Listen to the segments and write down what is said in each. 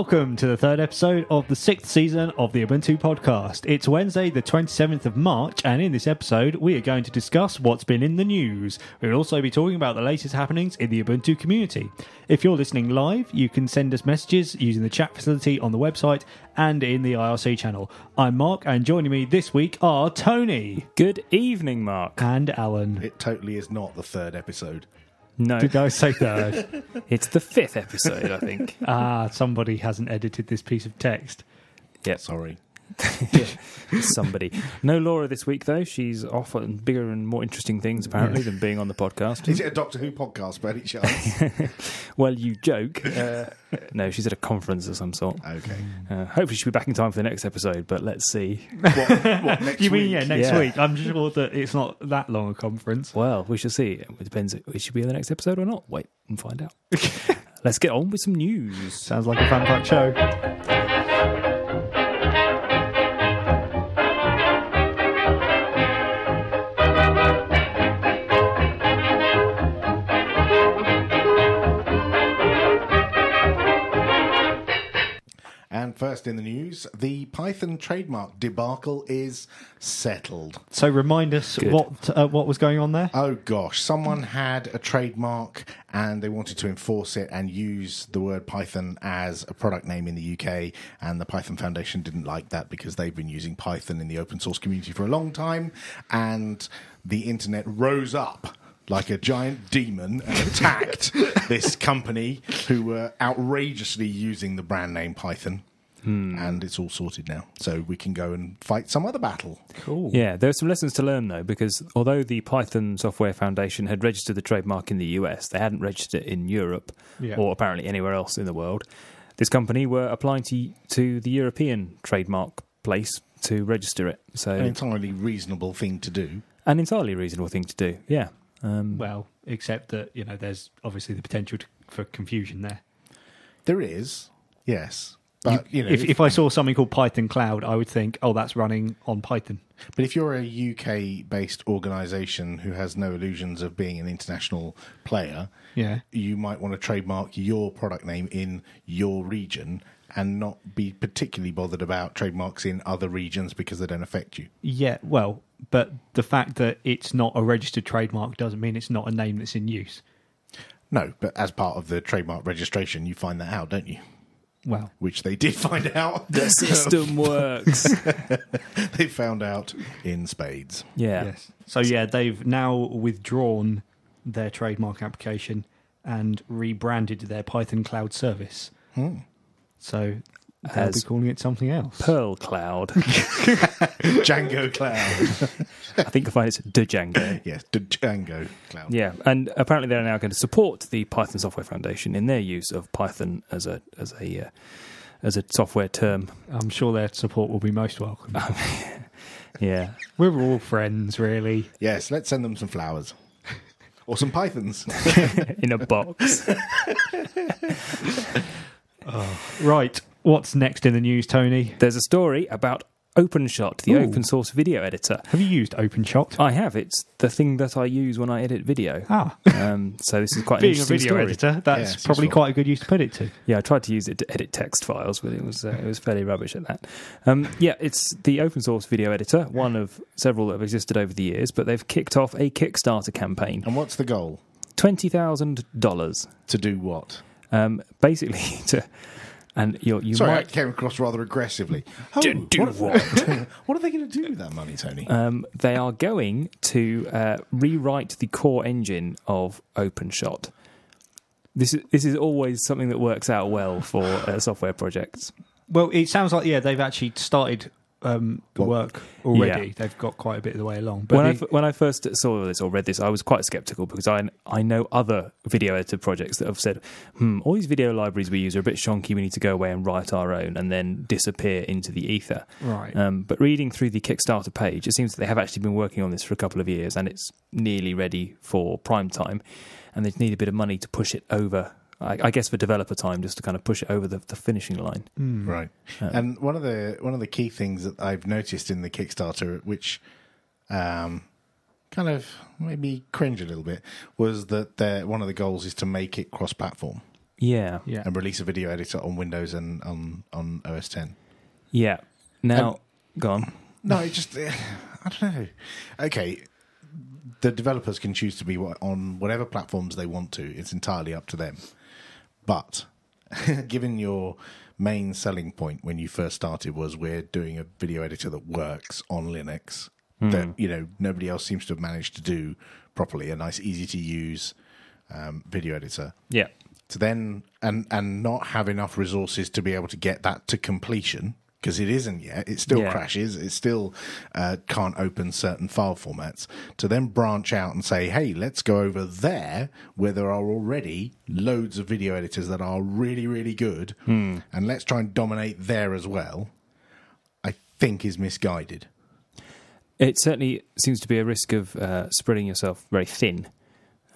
Welcome to the third episode of the sixth season of the Ubuntu podcast. It's Wednesday, the 27th of March, and in this episode, we are going to discuss what's been in the news. We'll also be talking about the latest happenings in the Ubuntu community. If you're listening live, you can send us messages using the chat facility on the website and in the IRC channel. I'm Mark, and joining me this week are Tony Good evening, Mark. and Alan. It totally is not the third episode. No, Did I say third? it's the fifth episode, I think. ah, somebody hasn't edited this piece of text. Yeah. Sorry. somebody. No Laura this week, though. She's off on bigger and more interesting things, apparently, than being on the podcast. Is it a Doctor Who podcast by any chance? Well, you joke. Uh, no, she's at a conference of some sort. okay. Uh, hopefully, she'll be back in time for the next episode, but let's see. What, what next You mean, week? yeah, next Yeah. week? I'm sure that it's not that long a conference. Well, we shall see. It depends. It should be in the next episode or not. Wait and find out. let's get on with some news. Sounds like a fun packed show. First in the news, the Python trademark debacle is settled. So remind us Good. what uh, what was going on there. Oh gosh, someone had a trademark and they wanted to enforce it and use the word Python as a product name in the UK. And the Python Foundation didn't like that because they've been using Python in the open source community for a long time. And the internet rose up like a giant demon and attacked this company who were outrageously using the brand name Python. And it's all sorted now. So we can go and fight some other battle. Cool. Yeah, there are some lessons to learn though, because although the Python Software Foundation had registered the trademark in the US, they hadn't registered it in Europe Yeah. or apparently anywhere else in the world. This company were applying to to the European trademark place to register it. So An entirely reasonable thing to do. an entirely reasonable thing to do. Yeah. Um, Well, except that you know, there's obviously the potential to, for confusion there. There is, yes. But you, know, If, if I saw something called Python Cloud, I would think, oh, that's running on Python. but if you're a UK-based organisation who has no illusions of being an international player, Yeah. you might want to trademark your product name in your region and not be particularly bothered about trademarks in other regions because they don't affect you. Yeah. Well, but the fact that it's not a registered trademark doesn't mean it's not a name that's in use. No, but as part of the trademark registration, you find that out, don't you? Well, Which they did find out. the system works. they found out in spades. Yeah. yes. So yeah, they've now withdrawn their trademark application and rebranded their Python Cloud service. Hmm. So they'll be calling it something else. Perl Cloud. Django Cloud. I think you'll find it's Django. yes, Django Cloud. Yeah, and apparently they're now going to support the Python Software Foundation in their use of Python as a as a uh, as a software term. I'm sure their support will be most welcome. Yeah, We're all friends, really. Yes, let's send them some flowers. Or some pythons. in a box. Right. What's next in the news, Tony? There's a story about OpenShot, the Ooh. open source video editor. Have you used OpenShot? I have. It's the thing that I use when I edit video. Ah, Um, so this is quite an being a interesting video story. editor, that's Yeah, probably useful. quite a good use to put it to. Yeah, I tried to use it to edit text files, but it was uh, it was fairly rubbish at that. Um, yeah, it's the open source video editor, one of several that have existed over the years, but they've kicked off a Kickstarter campaign. and what's the goal? Twenty thousand dollars, To do what? um, basically to, and you're, you Sorry, I might. came across rather aggressively. Oh, To do what? what are they going to do with that money, Tony? Um, they are going to uh, rewrite the core engine of OpenShot. This is this is always something that works out well for uh, software projects. Well, it sounds like yeah, they've actually started um, the Well, work already. yeah. They've got quite a bit of the way along. But when I the- f- when I first saw this or read this, I was quite skeptical because I I know other video editor projects that have said, "Hmm, all these video libraries we use are a bit shonky. We need to go away and write our own, and then disappear into the ether." right, Um, but reading through the Kickstarter page, it seems that they have actually been working on this for a couple of years, and it's nearly ready for prime time. And they need a bit of money to push it over. I, I guess for developer time, just to kind of push it over the, the finishing line. Right. and one of the one of the key things that I've noticed in the Kickstarter, which um, kind of made me cringe a little bit, was that their- one of the goals is to make it cross-platform. Yeah. Yeah. and release a video editor on Windows and on on OS 10. Yeah. Now, go on. No, it just eh, I don't know. Okay, the developers can choose to be on whatever platforms they want to. It's entirely up to them. But given your main selling point when you first started was we're doing a video editor that works on Linux that you know nobody else seems to have managed to do properly, a nice, easy to use um, video editor. Yeah. to then and and not have enough resources to be able to get that to completion because it isn't yet. It still Yeah. crashes. It still uh, can't open certain file formats. To then branch out and say, "Hey, let's go over there where there are already loads of video editors that are really, really good, and let's try and dominate there as well." I think is misguided. It certainly seems to be a risk of uh, spreading yourself very thin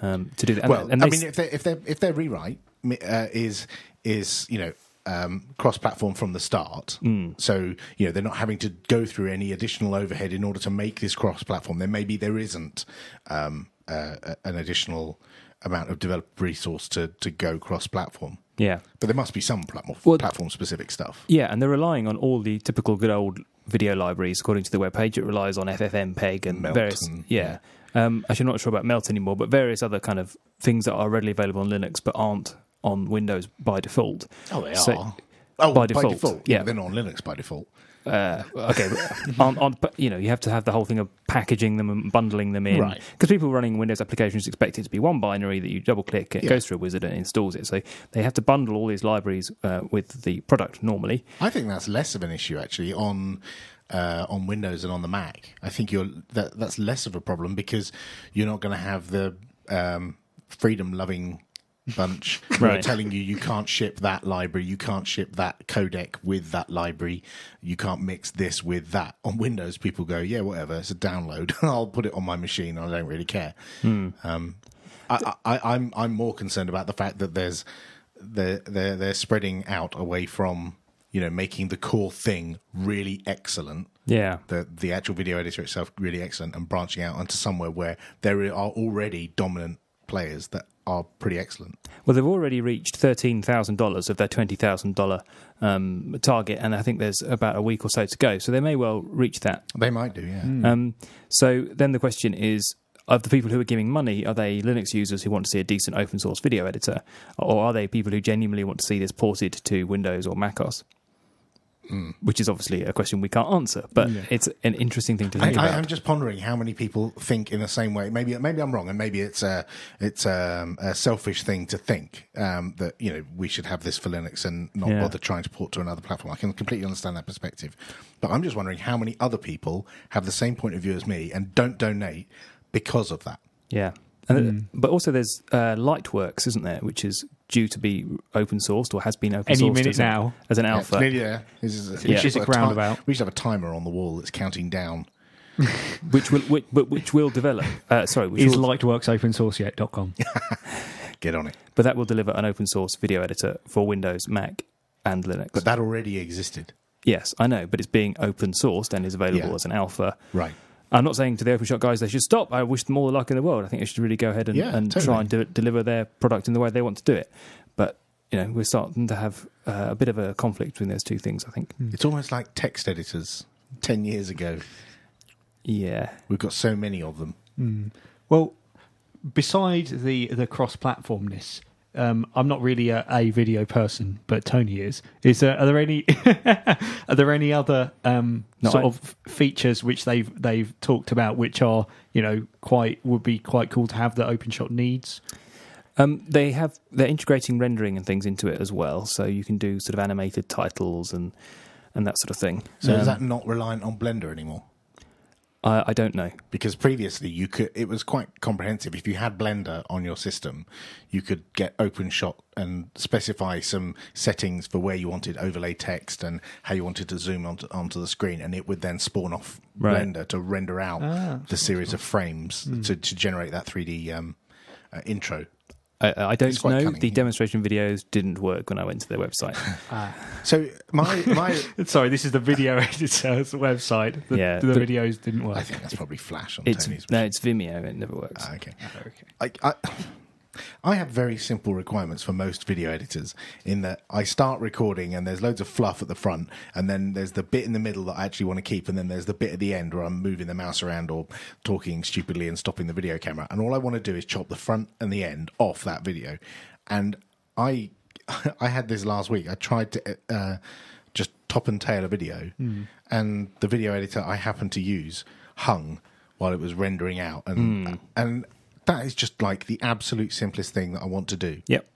um, to do that. And, well, and I mean, if they if their if their rewrite uh, is is you know um, cross-platform from the start, so you know they're not having to go through any additional overhead in order to make this cross-platform. Then maybe there isn't um, uh, an additional amount of developer resource to to go cross-platform. yeah. But there must be some platform Well- platform-specific stuff. Yeah, and they're relying on all the typical good old video libraries. According to the webpage, it relies on FFmpeg and Melt various. and- yeah. Um, actually, I'm not sure about Melt anymore, but various other kind of things that are readily available on Linux but aren't on Windows by default. Oh, they So- are. Oh, by by default, default. yeah. Yeah, they're not on Linux by default. Uh, okay, but on, on, but, you know, you have to have the whole thing of packaging them and bundling them in. Right. Because people running Windows applications expect it to be one binary that you double click, it Yeah. goes through a wizard and installs it. So they have to bundle all these libraries uh, with the product normally. I think that's less of an issue actually on uh, on Windows and on the Mac. I think you're that that's less of a problem because you're not going to have the um, freedom loving bunch Right. telling you you can't ship that library, you can't ship that codec with that library, you can't mix this with that. On Windows, people go, yeah, whatever, it's a download. I'll put it on my machine. I don't really care. Um, I, I, I'm I'm more concerned about the fact that there's they're they're they're spreading out away from you know making the core thing really excellent Yeah. the the actual video editor itself really excellent and branching out onto somewhere where there are already dominant players that are pretty excellent Well, they've already reached thirteen thousand dollars of their twenty thousand thousand um, target, and I think there's about a week or so to go. So they may well reach that. they might do yeah Um, so then the question is. Of the people who are giving money, are they Linux users who want to see a decent open source video editor, or are they people who genuinely want to see this ported to Windows or macOS? Which is obviously a question we can't answer, but it's an interesting thing to think I, about. I'm just pondering how many people think in the same way. Maybe maybe I'm wrong, and maybe it's a it's um, a selfish thing to think um, that you know we should have this for Linux and not Yeah. bother trying to port to another platform. I can completely understand that perspective, but I'm just wondering how many other people have the same point of view as me and don't donate because of that. Yeah, and but also there's uh, Lightworks, isn't there, which is due to be open sourced or has been open Any sourced minute as, a- now. as an alpha. it's nearly. This is a, Yeah. should Physics put a ti- roundabout. We should have a timer on the wall that's counting down. which will which, but which will develop. Uh, sorry, which Is will, lightworksopensourceyet.com. Get on it. but that will deliver an open source video editor for Windows, Mac, and Linux. But that already existed. yes, I know, but it's being open sourced and is available Yeah. as an alpha. Right. I'm not saying to the OpenShot guys they should stop. I wish them all the luck in the world. I think they should really go ahead and, Yeah, and totally. try and do, deliver their product in the way they want to do it. But you know, we're starting to have uh, a bit of a conflict between those two things. I think. It's almost like text editors 10 years ago. Yeah. We've got so many of them. Well, beside the the cross platformness, um, I'm not really a, a video person, but Tony is. Is there are there any are there any other um, No, sort I- of features which they've they've talked about which are you know quite would be quite cool to have that OpenShot needs? Um, they have they're integrating rendering and things into it as well, so you can do sort of animated titles and and that sort of thing. So Um, is that not reliant on Blender anymore? I, I don't know. Because previously you could it was quite comprehensive. If you had Blender on your system, you could get OpenShot and specify some settings for where you wanted overlay text and how you wanted to zoom onto, onto the screen, and it would then spawn off Right. Blender to render out Ah, the series of frames to, to generate that 3D um, uh, intro. I, I don't know. cunning, the yeah. demonstration videos didn't work when I went to their website. So my my Sorry, this is the video editor's website. The, Yeah, the but- videos didn't work. I think that's probably Flash on it's Tony's. no, it's Vimeo. It never works. Ah, okay. Okay. I, I, I have very simple requirements for most video editors in that I start recording and there's loads of fluff at the front, and then there's the bit in the middle that I actually want to keep, and then there's the bit at the end where I'm moving the mouse around or talking stupidly and stopping the video camera. And all I want to do is chop the front and the end off that video. And I, I had this last week. I tried to uh, just top and tail a video, and the video editor I happened to use hung while it was rendering out, and and that is just like the absolute simplest thing that I want to do. Yep.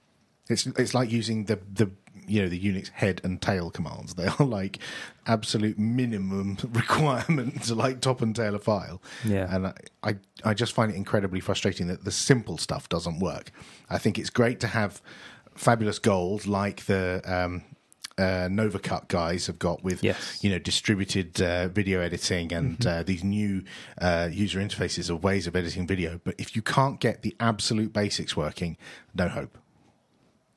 It's it's like using the the you know the Unix head and tail commands. They are like absolute minimum requirement to like top and tail a file. Yeah. and I, I I just find it incredibly frustrating that the simple stuff doesn't work. I think it's great to have fabulous goals like the. Um, uh, NovaCut guys have got with Yes. you know distributed uh, video editing and uh, these new uh, user interfaces of ways of editing video. But if you can't get the absolute basics working, no hope.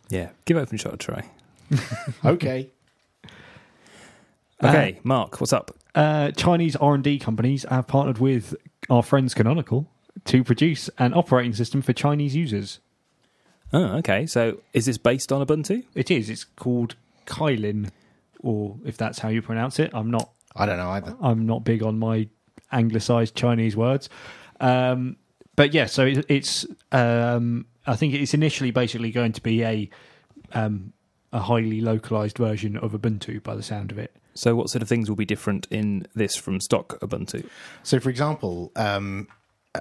Yeah. Give OpenShot a try. Okay. Okay, Mark, what's up? Uh, Chinese R&D companies have partnered with our friends Canonical to produce an operating system for Chinese users. Oh, okay. So is this based on Ubuntu? It is. It's called Kylin, or if that's how you pronounce it. I'm not. I don't know either. I'm not big on my anglicized Chinese words. Um, but yeah, so it, it's. Um, I think it's initially basically going to be a um, a highly localized version of Ubuntu, by the sound of it. So what sort of things will be different in this from stock Ubuntu? So, for example, um,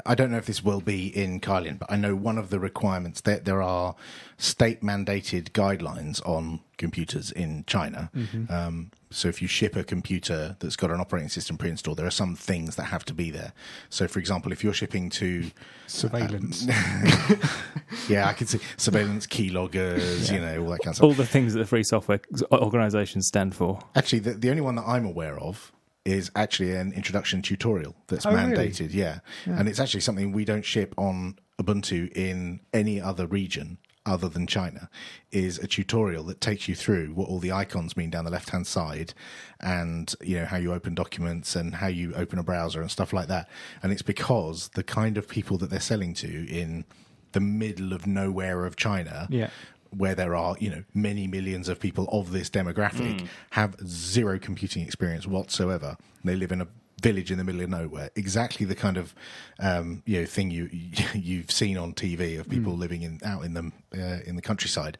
I don't know if this will be in Kylin, but I know one of the requirements that there are state mandated guidelines on computers in China. Um, so, if you ship a computer that's got an operating system pre-installed, there are some things that have to be there. So, for example, if you're shipping to Surveillance. yeah, I can see surveillance keyloggers, you know, all that kind of stuff. All the things that the free software organizations stand for. Actually, the, the only one that I'm aware of is actually an introduction tutorial that's Oh, really? mandated. Yeah. and it's actually something we don't ship on Ubuntu in any other region other than China. Is a tutorial that takes you through what all the icons mean down the left hand side, and you know how you open documents and how you open a browser and stuff like that. And it's because the kind of people that they're selling to in the middle of nowhere of China Yeah. Where there are you know many millions of people of this demographic have zero computing experience whatsoever. They live in a village in the middle of nowhere. Exactly the kind of um, you know thing you you've seen on TV of people living in out in the uh, in the countryside,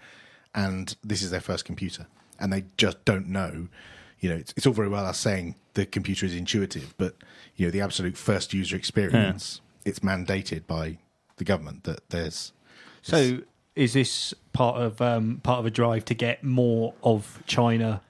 and this is their first computer, and they just don't know. You know, it's, it's all very well us saying the computer is intuitive, but you know the absolute first user experience. It's mandated by the government that there's So, is this part of um, part of a drive to get more of China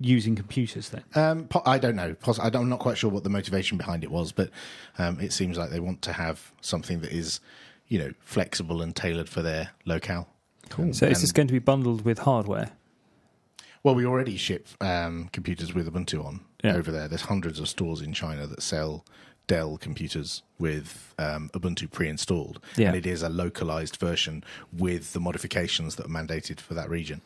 using computers? Then, Um, po- I don't know. Poss- I don't- I'm not quite sure what the motivation behind it was, but um, it seems like they want to have something that is, you know, flexible and tailored for their locale. Cool. So is this going to be bundled with hardware? well, we already ship um, computers with Ubuntu on Yeah. over there. There's hundreds of stores in China that sell Dell computers with um, Ubuntu pre-installed, Yeah. and it is a localized version with the modifications that are mandated for that region.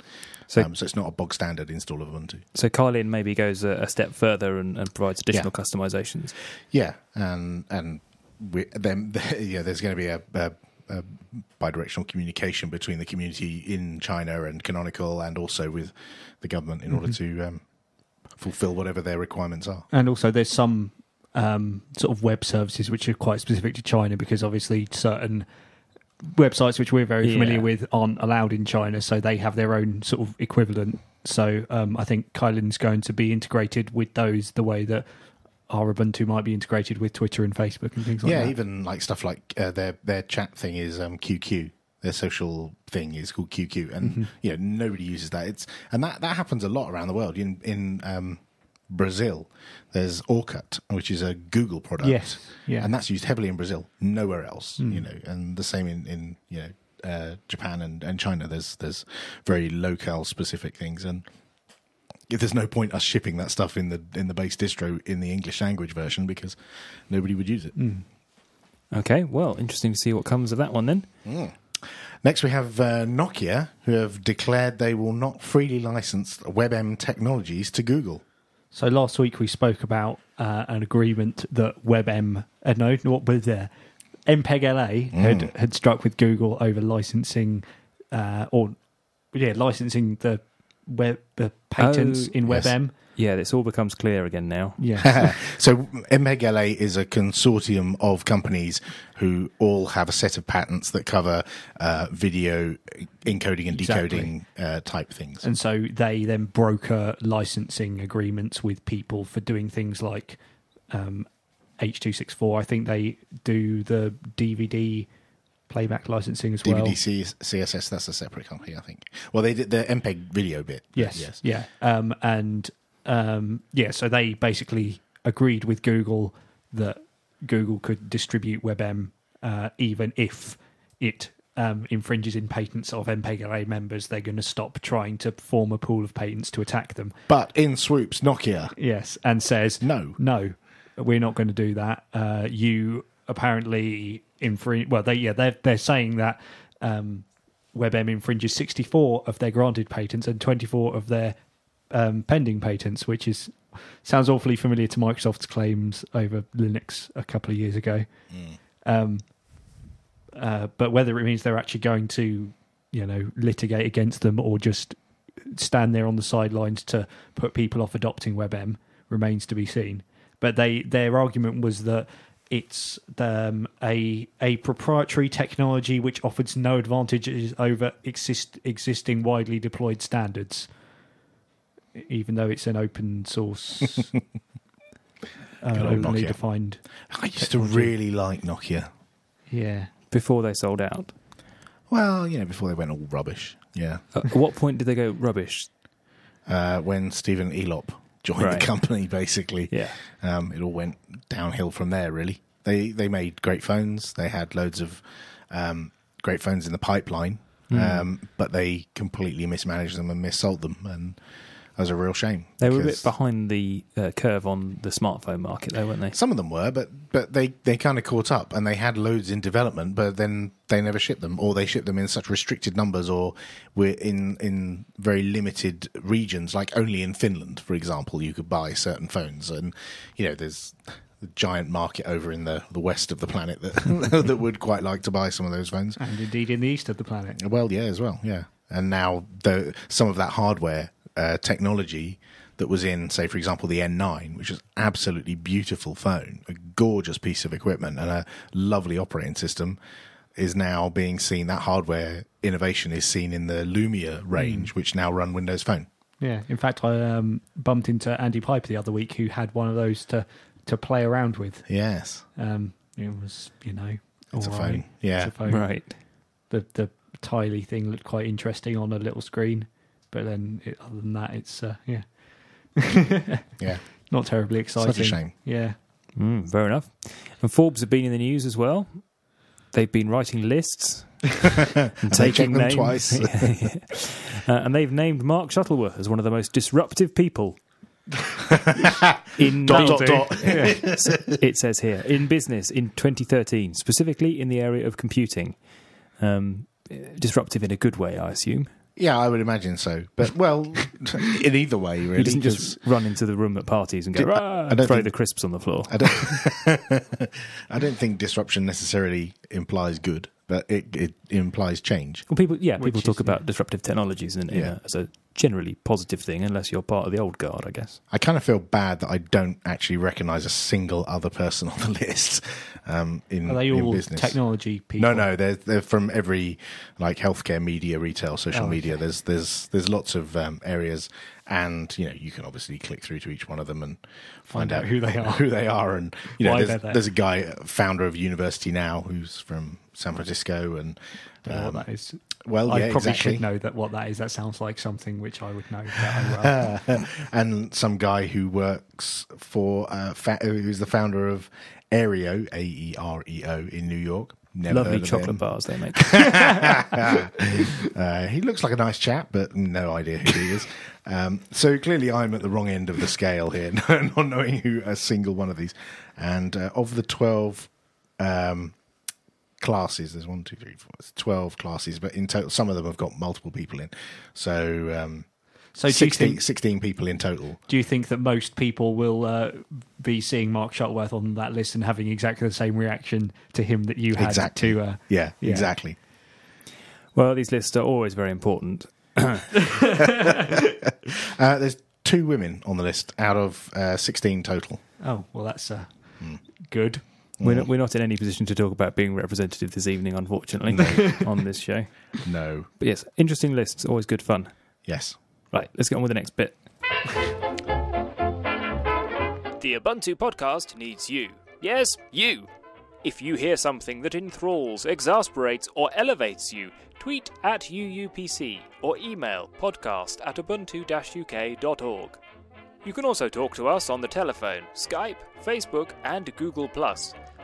So- So, um, so it's not a bog standard install of Ubuntu. So Kylin maybe goes a, a step further and, and provides additional Yeah. customizations. Yeah, and and we, then yeah, there's going to be a, a, a bidirectional communication between the community in China and Canonical, and also with the government in order to um, fulfill whatever their requirements are. and also there's some um, sort of web services which are quite specific to China because obviously certain websites which we're very familiar Yeah. with aren't allowed in China, so they have their own sort of equivalent. So um, I think Kylin's going to be integrated with those the way that our Ubuntu might be integrated with Twitter and Facebook and things like yeah, that. Yeah, even like stuff like uh, their their chat thing is um, QQ. Their social thing is called QQ, and you know nobody uses that. It's and that that happens a lot around the world. In in um, Brazil, there's Orkut, which is a Google product. Yes, yeah. and that's used heavily in Brazil, nowhere else. You know, and the same in in you know uh, Japan and, and China. There's there's very locale specific things, and if there's no point us shipping that stuff in the in the base distro in the English language version because nobody would use it. Okay, well, interesting to see what comes of that one then. Next, we have uh, Nokia, who have declared they will not freely license WebM technologies to Google. So last week we spoke about uh, an agreement that WebM, uh, no, what was there? MPEG LA had had struck with Google over licensing, uh, or yeah, licensing the web the patents Oh, in yes. WebM. Yeah, this all becomes clear again now. Yeah, so MPEG LA is a consortium of companies who all have a set of patents that cover uh, video encoding and Exactly. decoding uh, type things. and so they then broker licensing agreements with people for doing things like um, H264. I think they do the DVD playback licensing as well. DVD CSS, that's a separate company, I think. Well, they did the MPEG video bit. Yes. Yes. Yeah. Um, and um, yeah, so they basically agreed with Google that Google could distribute WebM uh, even if it um, infringes in patents of MPEG-LA members. They're going to stop trying to form a pool of patents to attack them. But in swoops, Nokia. Yes, and says No. no, we're not going to do that. Uh, you apparently infringe. Well, they yeah they're they're saying that um, WebM infringes 64 of their granted patents and 24 of their um, pending patents, which is sounds awfully familiar to Microsoft's claims over Linux a couple of years ago. Um, uh, but whether it means they're actually going to, you know, litigate against them or just stand there on the sidelines to put people off adopting WebM remains to be seen. But they their argument was that it's um, a a proprietary technology which offers no advantages over exist, existing widely deployed standards, even though it's an open source. Uh, Good old only Nokia. defined, I used to really like Nokia. yeah. Before they sold out. Well, you know, before they went all rubbish. Yeah. At what point did they go rubbish? Uh, when Stephen Elop joined Right. the company, basically. Yeah. Um, it all went downhill from there. Really, they they made great phones. They had loads of um, great phones in the pipeline, Hmm. um, but they completely mismanaged them and missold them, and was a real shame. They were a bit behind the uh, curve on the smartphone market, though, weren't they? Some of them were, but but they they kind of caught up, and they had loads in development, but then they never shipped them, or they shipped them in such restricted numbers, or were in in very limited regions, like only in Finland, for example, you could buy certain phones, and you know there's a giant market over in the, the west of the planet that that would quite like to buy some of those phones. And indeed in the east of the planet. Well, yeah, as well, yeah. And now the some of that hardware uh, technology that was in, say, for example, the N9, which is absolutely beautiful phone, a gorgeous piece of equipment, and a lovely operating system, is now being seen. That hardware innovation is seen in the Lumia range, which now run Windows Phone. Yeah. In fact, I um, bumped into Andy Piper the other week who had one of those to, to play around with. Yes, Um, it was, you know, it's a all phone. Yeah, It's a phone. Right. The the tily thing looked quite interesting on a little screen, but then it, other than that, it's uh, yeah, yeah. not terribly exciting. Such a shame. Yeah. Mm, fair enough. And Forbes have been in the news as well. They've been writing lists and They taking them names. twice. Yeah, yeah. Uh, and they've named Mark Shuttleworth as one of the most disruptive people in Dot, dot, bu- dot. So it says here in business in 2013, specifically in the area of computing. Um, disruptive in a good way, I assume. Yeah, I would imagine so. But well, in either way, really. He doesn't just run into the room at parties and go, Did- I- I throw think- the crisps on the floor. I don't. I don't think disruption necessarily implies good, but it, it implies change. Well, people, yeah, Which people talk is- about disruptive technologies in, in Yeah. a, as a generally positive thing, unless you're part of the old guard, I guess. I kind of feel bad that I don't actually recognise a single other person on the list um, in, Are they in all business. technology people? No, no, they're they're from every like healthcare, media, retail, social Oh, media. okay. There's there's there's lots of um, areas, and you know you can obviously click through to each one of them and find, Find out who they are. who they are, and you know there's, there. there's a guy founder of University Now who's from San Francisco, and um, what that is. well, I yeah, probably exactly. should know that what that is. That sounds like something which I would know. I and some guy who works for uh, fa- who's the founder of Aereo, A E R E O, in New York. Never Lovely chocolate him. bars they make. Uh, he looks like a nice chap, but no idea who he is. Um, so clearly, I'm at the wrong end of the scale here, not knowing who a single one of these. And uh, of the twelve um, classes, there's one, two, three, four, twelve classes, but in total, some of them have got multiple people in. So um, So do 16, think 16 people in total. do you think that most people will uh, be seeing Mark Shuttleworth on that list and having exactly the same reaction to him that you had Exactly. to? Uh, Yeah, Yeah. exactly. Well, these lists are always very important. Uh, there's two women on the list out of uh, 16 total. oh well, that's uh, good. We're not, we're not in any position to talk about being representative this evening, unfortunately, on this show. No. But yes, interesting lists, always good fun. Yes. Right, let's get on with the next bit. The Ubuntu podcast needs you. Yes, you. If you hear something that enthralls, exasperates, or elevates you, tweet at UUPC or email podcast at ubuntu-uk.org. You can also talk to us on the telephone, Skype, Facebook, and Google+.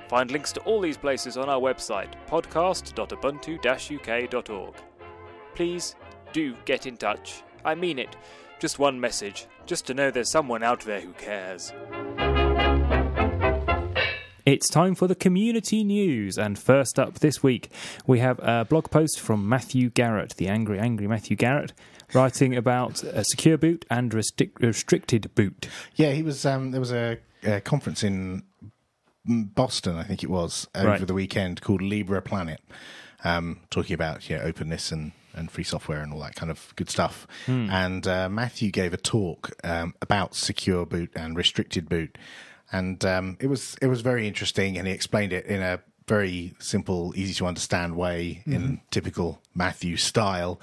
Find links to all these places on our website, podcast.ubuntu-uk.org. Please do get in touch. I mean it. Just one message, just to know there's someone out there who cares. It's time for the community news, and first up this week we have a blog post from Matthew Garrett, the angry, angry Matthew Garrett, writing about a secure boot and restric- restricted boot. Yeah, he was. Um, there was a, a conference in Boston, I think it was, over Right. the weekend called LibrePlanet, um, talking about you know, openness and, and free software and all that kind of good stuff. And uh, Matthew gave a talk um, about secure boot and restricted boot, and um, it was it was very interesting, and he explained it in a very simple, easy to understand way in typical Matthew style.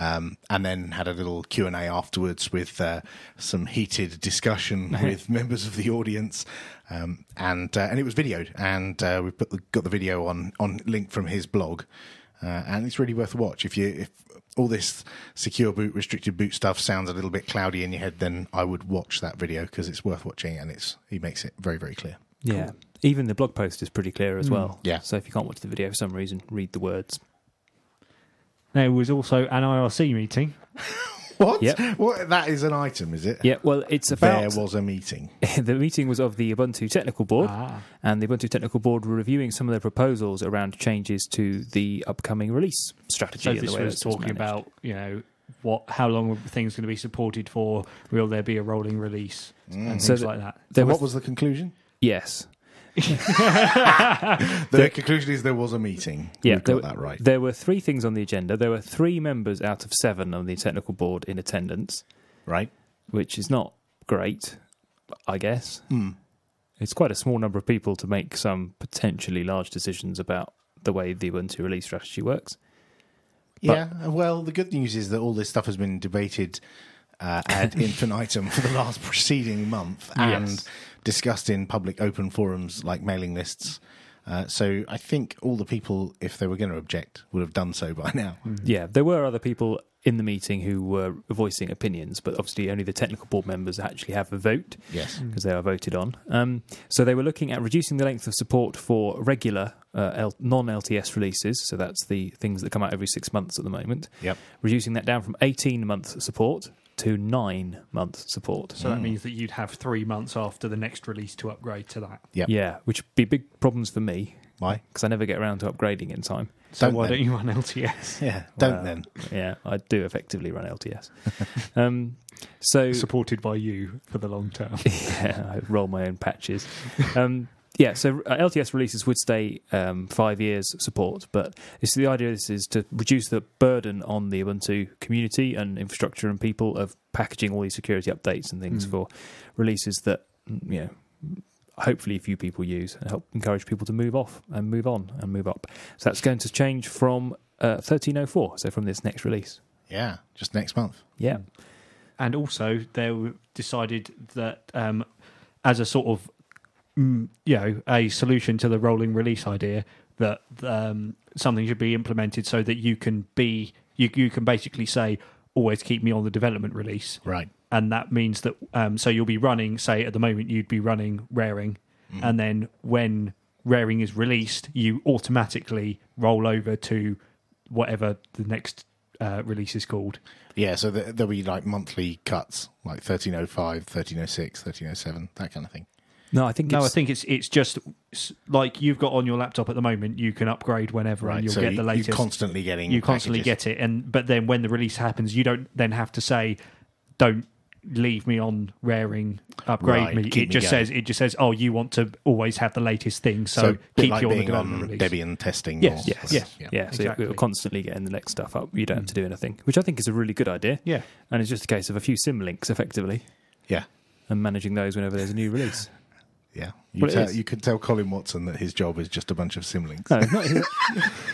Um, and then had a little Q and A afterwards with uh, some heated discussion with members of the audience, um, and uh, and it was videoed, and uh, we put the, got the video on on link from his blog, uh, and it's really worth a watch. If you if all this secure boot, restricted boot stuff sounds a little bit cloudy in your head, then I would watch that video because it's worth watching, and it's he makes it very very clear. Yeah. Even the blog post is pretty clear as well. Yeah. So if you can't watch the video for some reason, read the words. There was also an IRC meeting. What? Yep. What? That is an item, is it? Yeah, well, it's about There was a meeting. the meeting was of the Ubuntu Technical Board, Ah. and the Ubuntu Technical Board were reviewing some of their proposals around changes to the upcoming release strategy. So and the this way was talking managed. about you know what how long are things going to be supported for? Will there be a rolling release and So things the- like that? There So was, what was the conclusion? yes, The conclusion is there was a meeting. yeah, We've there, got that right. There were three things on the agenda. There were three members out of seven on the technical board in attendance, Right. which is not great, I guess. Hmm. It's quite a small number of people to make some potentially large decisions about the way the Ubuntu release strategy works. Yeah. Well, the good news is that all this stuff has been debated uh, ad infinitum for the last preceding month and Yes. Discussed in public open forums like mailing lists. Uh, so I think all the people, if they were going to object, would have done so by now. Yeah, there were other people in the meeting who were voicing opinions, but obviously only the technical board members actually have a vote Yes. because they are voted on. Um, so they were looking at reducing the length of support for regular uh, L- non-LTS releases. So that's the things that come out every six months at the moment. Yep. Reducing that down from 18 months support to nine months support. So that means that you'd have three months after the next release to upgrade to that. Yeah. Yeah, which would be big problems for me Why? because I never get around to upgrading in time. So Don't why then. don't you run LTS? Yeah. Don't Well, then. Yeah, I do effectively run LTS. um, so Supported by you for the long term. yeah, I roll my own patches. Um, yeah, so uh, LTS releases would stay um, five years support, but it's the idea. This is to reduce the burden on the Ubuntu community and infrastructure and people of packaging all these security updates and things Mm. for releases that mm, you know hopefully a few people use and help encourage people to move off and move on and move up. So that's going to change from uh, 1304, so from this next release. Yeah. Just next month. Yeah. and also they were- decided that um, as a sort of you know a solution to the rolling release idea that um, something should be implemented so that you can be you you can basically say always keep me on the development release Right. and that means that um, so you'll be running say at the moment you'd be running raring and then when raring is released you automatically roll over to whatever the next uh, release is called Yeah, so there, there'll be like monthly cuts, like 1305, 1306, 1307, that kind of thing. No, I think No, I it's, think it's it's just s- like you've got on your laptop at the moment. You can upgrade whenever, and you'll so get you, the latest. You're constantly getting you constantly packages. get it, and but then when the release happens, you don't then have to say don't leave me on raring upgrade Right, me. It me just going. says it just says, oh, you want to always have the latest thing, so, So, keep like you on the being on release. Debian testing. Yes, or- yes, yes. Yeah, so exactly. you're constantly getting the next stuff up. You don't have to mm. do anything, which I think is a really good idea. Yeah. And it's just a case of a few symlinks effectively yeah, and managing those whenever there's a new release. Yeah. You, Well, tell, you could tell Colin Watson that his job is just a bunch of symlinks. No, not his,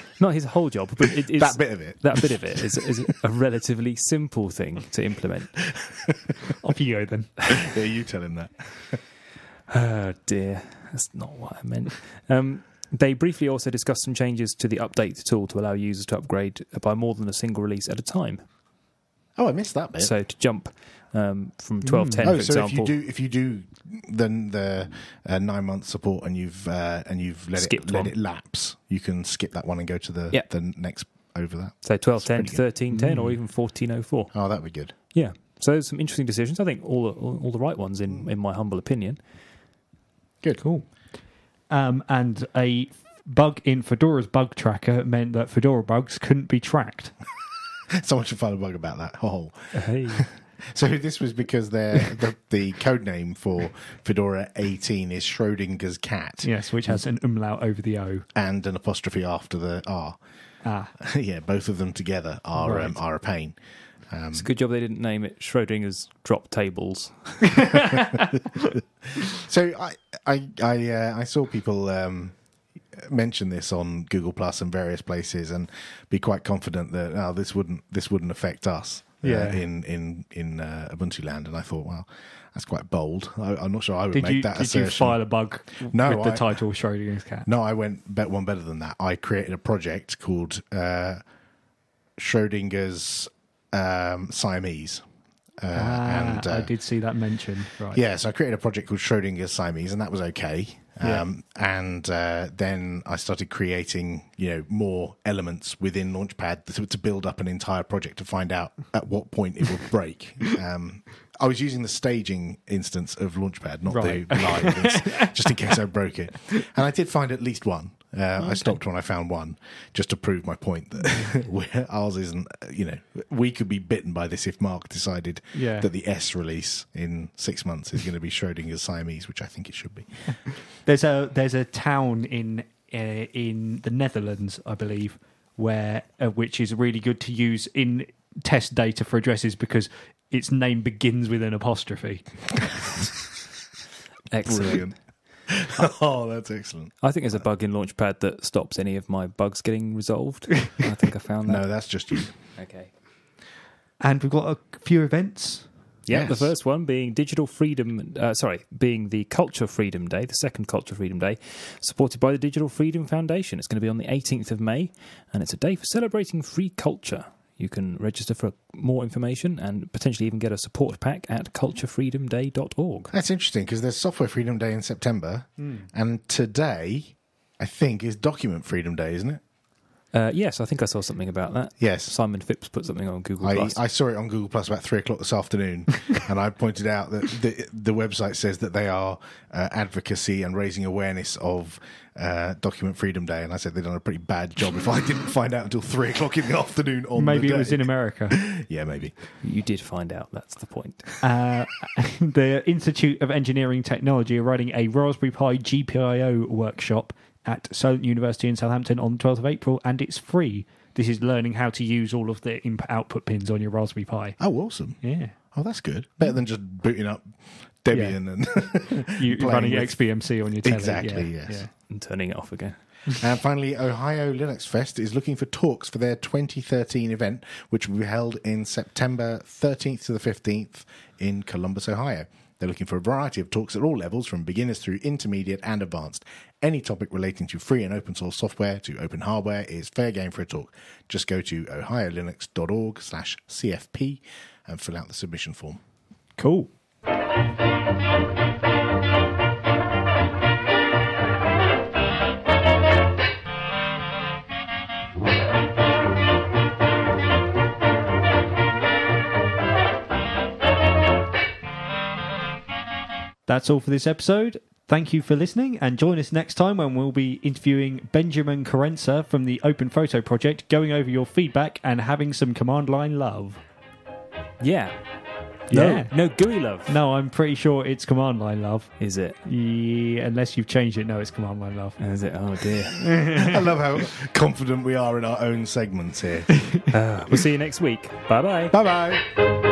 not his whole job, but it is that bit of it. that bit of it is, is a relatively simple thing to implement. Off you go then. yeah, you tell him that. Oh dear, that's not what I meant. Um, they briefly also discussed some changes to the update tool to allow users to upgrade by more than a single release at a time. Oh, I missed that bit. So to jump um, from twelve ten, oh, for so example, if you do if you do then the uh, nine month support and you've uh, and you've let Skipped it let one. it lapse, you can skip that one and go to the Yeah. the next over that. so twelve ten, pretty good. thirteen ten, or even fourteen oh four. Oh, that'd be good. Yeah. So there's some interesting decisions. I think all all, all the right ones in in my humble opinion. Good. Cool. Um, and a bug in Fedora's bug tracker meant that Fedora bugs couldn't be tracked. Someone should find a bug about that. Oh, Hey. so this was because the the code name for Fedora 18 is Schrodinger's cat Yes, which has an umlaut over the O. and an apostrophe after the R. Ah, yeah, both of them together are um, are a pain. it's a good job they didn't name it Schrodinger's drop tables. So I I I, uh, I saw people um, mention this on Google Plus and various places, and be quite confident that oh, this wouldn't this wouldn't affect us. Uh, Yeah. in in in uh, Ubuntu land, and I thought, well, that's quite bold. I, I'm not sure I would did make you that did you file a bug No, with the I- title Schrodinger's cat? No, I went bet one better than that. I created a project called uh, Schrodinger's um, Siamese. Uh, Ah, and I uh, did see that mentioned. Right. Yeah, so I created a project called Schrodinger's Siamese, and that was okay. Um, And uh, then I started creating, you know, more elements within Launchpad to, to build up an entire project to find out at what point it would break. um, I was using the staging instance of Launchpad, not Right. the live, just in case I broke it. And I did find at least one. Uh, I stopped when I found one, just to prove my point that ours isn't. You know, we could be bitten by this if Mark decided Yeah. that the S release in six months is going to be Schrodinger's Siamese, which I think it should be. There's a there's a town in uh, in the Netherlands, I believe, where uh, which is really good to use in test data for addresses because its name begins with an apostrophe. Excellent. Oh, that's excellent. I think there's a bug in Launchpad that stops any of my bugs getting resolved. I think I found that. No, that's just you. Okay. And we've got a few events. Yeah, Yes. the first one being Digital Freedom, uh, sorry, being the Culture Freedom Day, the second Culture Freedom Day, supported by the Digital Freedom Foundation. It's going to be on the 18th of May, and it's a day for celebrating free culture. You can register for more information and potentially even get a support pack at culturefreedomday.org. That's interesting because there's Software Freedom Day in September, Hmm. and today, I think, is Document Freedom Day, isn't it? Uh, yes, I think I saw something about that. Yes. Simon Phipps put something on Google I, Plus. I saw it on Google Plus about three o'clock this afternoon, and I pointed out that the, the website says that they are uh, advocacy and raising awareness of uh, Document Freedom Day, and I said they'd done a pretty bad job if I didn't find out until three o'clock in the afternoon on Maybe the it was in America. yeah, maybe. you did find out, that's the point. Uh, the Institute of Engineering Technology are running a Raspberry Pi GPIO workshop at Solent University in Southampton on the 12th of April, and it's free. This is learning how to use all of the input output pins on your Raspberry Pi. Oh, awesome! Yeah. Oh, that's good. Better than just booting up Debian and You running with- XBMC on your telly. Exactly, yeah, yes. And turning it off again. And finally, Ohio Linux Fest is looking for talks for their 2013 event, which will be held in September 13th to the 15th in Columbus, Ohio. They're looking for a variety of talks at all levels, from beginners through intermediate and advanced. Any topic relating to free and open source software to open hardware is fair game for a talk. Just go to ohiolinux.org slash CFP and fill out the submission form. Cool. That's all for this episode. Thank you for listening, and join us next time when we'll be interviewing Benjamin Kerensa from the Open Photo Project, going over your feedback and having some command line love. Yeah. Yeah. No, no GUI love. No, I'm pretty sure it's command line love. Is it? Yeah, unless you've changed it, no, it's command line love. Is it? Oh dear. I love how confident we are in our own segments here. Uh, we'll see you next week. Bye bye. bye bye.